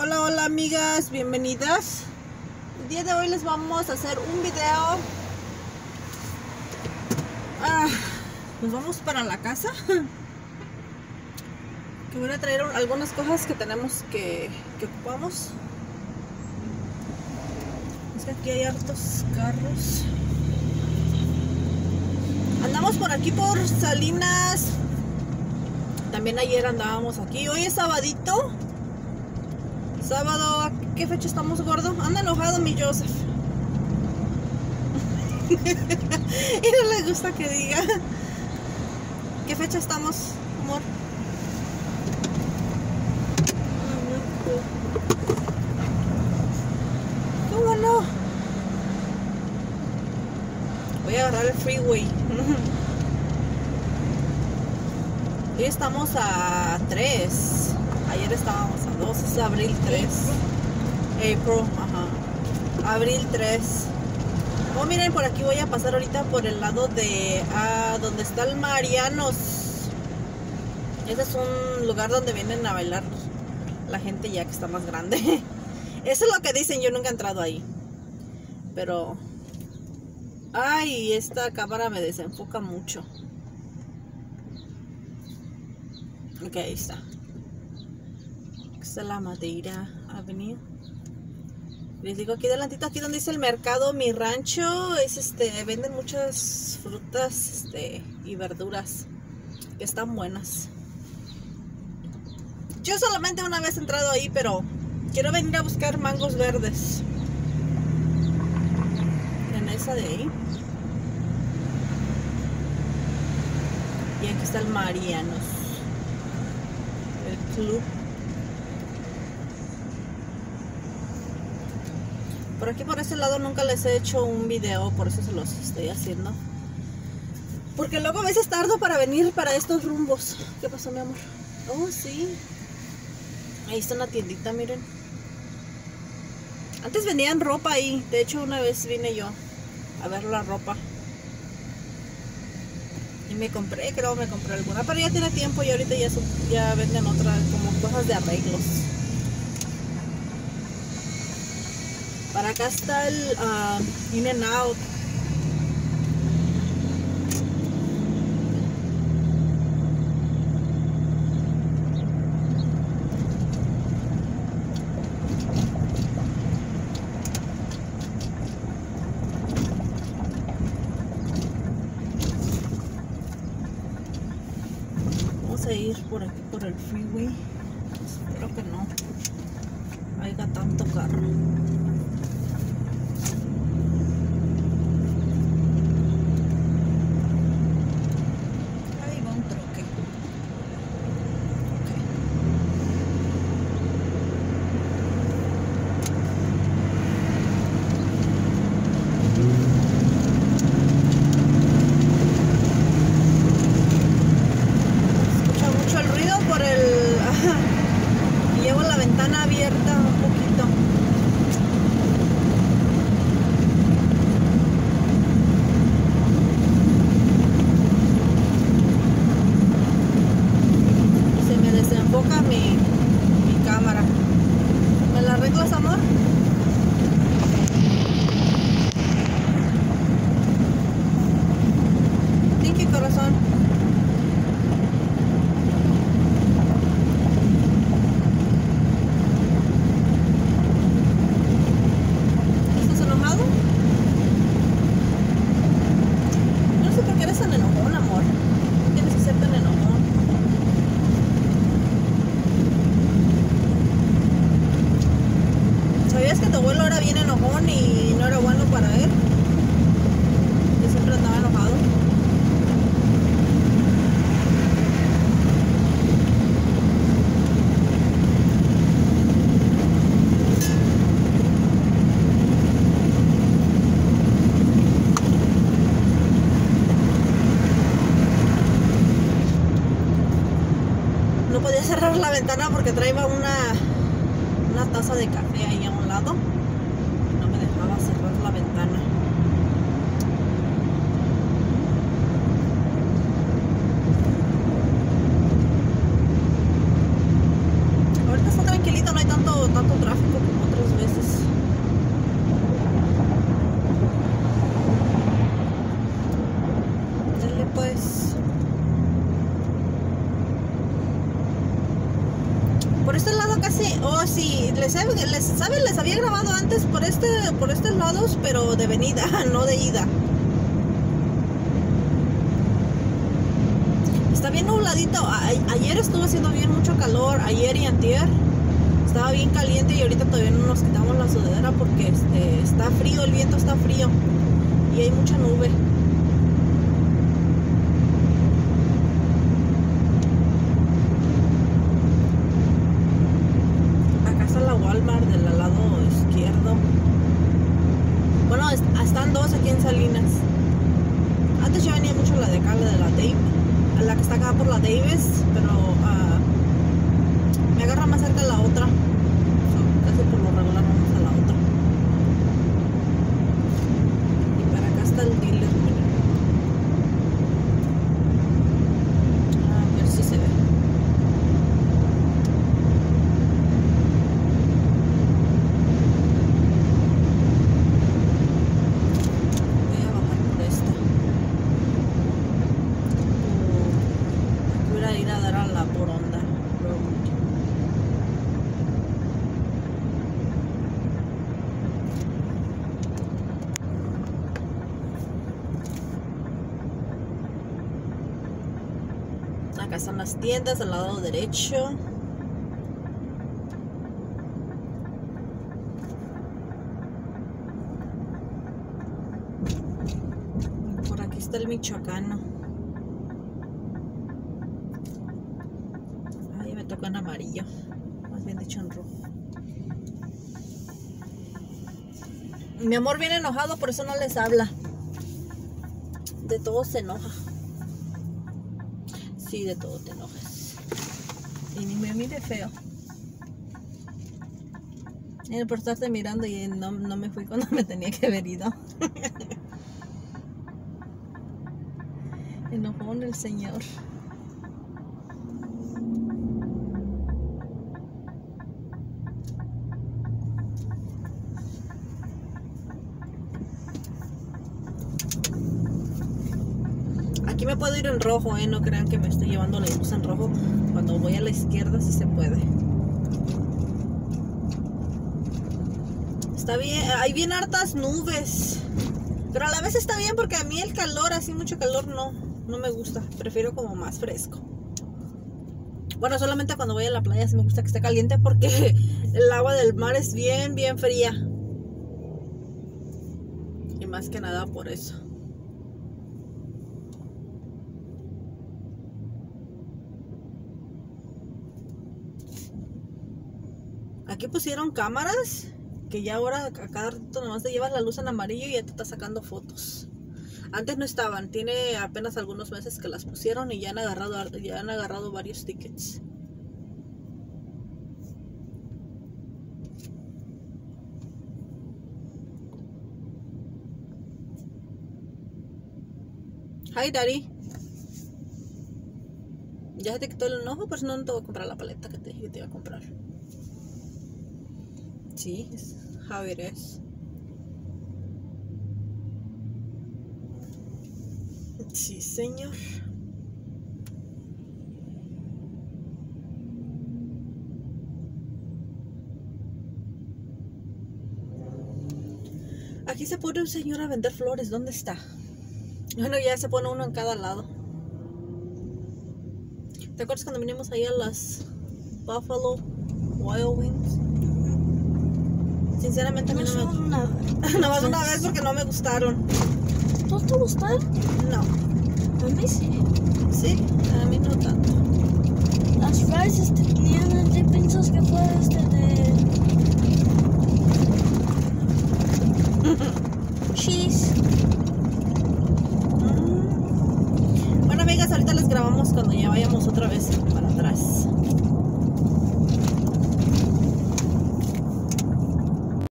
Hola, hola amigas, bienvenidas. El día de hoy les vamos a hacer un video. Ah, nos vamos para la casa. Que voy a traer algunas cosas que tenemos que, que ocupamos. Es que aquí hay hartos carros. Andamos por aquí por Salinas. También ayer andábamos aquí. Hoy es sabadito. Sábado, ¿a ¿qué fecha estamos, gordo? Anda enojado mi Joseph. y no le gusta que diga. ¿Qué fecha estamos, amor? ¿Cómo no? Voy a agarrar el freeway. Hoy estamos a 3. Ayer estábamos a 2. Es abril 3. April, ajá. Abril 3. Oh, miren, por aquí voy a pasar ahorita por el lado de ah, donde está el Marianos. Ese es un lugar donde vienen a bailar la gente ya que está más grande. Eso es lo que dicen, yo nunca he entrado ahí. Pero... Ay, esta cámara me desenfoca mucho. Ok, ahí está. Es la Madeira Avenue. Les digo aquí delantito, aquí donde dice el mercado, mi rancho, es este, venden muchas frutas este, y verduras que están buenas. Yo solamente una vez he entrado ahí, pero quiero venir a buscar mangos verdes. En esa de ahí. Y aquí está el Marianos. El club. Por aquí por ese lado nunca les he hecho un video, por eso se los estoy haciendo. Porque luego a veces tardo para venir para estos rumbos. ¿Qué pasó, mi amor? Oh, sí. Ahí está una tiendita, miren. Antes vendían ropa ahí. De hecho, una vez vine yo a ver la ropa. Y me compré, creo me compré alguna. Pero ya tiene tiempo y ahorita ya, ya venden otras como cosas de arreglos. Para acá está el uh, In and Out. Vamos a ir por aquí, por el freeway. Espero que no haya tanto carro. Ahí va un troque. Ok. Escucha mucho el ruido por el... ajá. Y Llevo la ventana abierta un poquito. Y se me desenfoca mi, mi cámara. ¿Me la arreglas, amor? Thank you, corazón. ¿Estás enojado? No sé por qué eres tan enojón, amor. No tienes que ser tan enojón. ¿Sabías tu abuelo era bien enojón y no era bueno para él? Que siempre estaba enojado. No podía cerrar la ventana porque traía una, una taza de café ahí no me dejaba cerrar la ventana. Ahorita está tranquilito no hay tanto tanto tráfico como otras veces. Dale pues. Por este lado casi, oh sí, les, ¿saben? Les había grabado antes por este, por estos lados, pero de venida, no de ida. Está bien nubladito. ayer estuvo haciendo bien mucho calor, ayer y antier. Estaba bien caliente y ahorita todavía no nos quitamos la sudadera porque este, está frío, el viento está frío y hay mucha nube. Acá está la Walmart del lado izquierdo. Están dos aquí en Salinas. Antes yo venía mucho la de acá, la de la Dave, la que está acá por la Davis, pero uh, me agarra más cerca la otra. casi por lo regular vamos a la otra. Y para acá está el dealer. A ver si se ve. Voy a bajar por esta. Por... Voy a ir a dar a la Boronda Road. Acá están las tiendas al lado derecho. Por aquí está el michoacano. Ay, me toca en amarillo. Más bien dicho en rojo. Mi amor viene enojado, por eso no les habla. De todo se enoja. Sí, de todo te enojas. Y ni me mire feo. Era por estarte mirando y no, no me fui cuando me tenía que haber ido. Enojón el señor. Aquí me puedo ir en rojo, ¿eh? No crean que me estoy llevando la luz en rojo. Cuando voy a la izquierda sí se puede. Está bien, hay bien hartas nubes. Pero a la vez está bien porque a mí el calor, así mucho calor, no, no me gusta. Prefiero como más fresco. Bueno, solamente cuando voy a la playa sí me gusta que esté caliente porque el agua del mar es bien, bien fría. Y más que nada por eso. Aquí pusieron cámaras que ya ahora a cada rato nomás te llevas la luz en amarillo y ya te está sacando fotos. Antes no estaban, tiene apenas algunos meses que las pusieron y ya han agarrado, ya han agarrado varios tickets. Hi, Daddy. Ya se te quitó el enojo, pues no te voy a comprar la paleta que te dije que te iba a comprar. Sí, es how it is. Sí, señor. Aquí se pone un señor a vender flores. ¿Dónde está? Bueno, ya se pone uno en cada lado. ¿Te acuerdas cuando vinimos ahí a las Buffalo Wild Wings? Sinceramente a mí no, solo me una Nada más una vez porque no me gustaron. ¿No te gustaron? No. A mí sí. Sí, a mí no tanto. Las fries tenían de piensas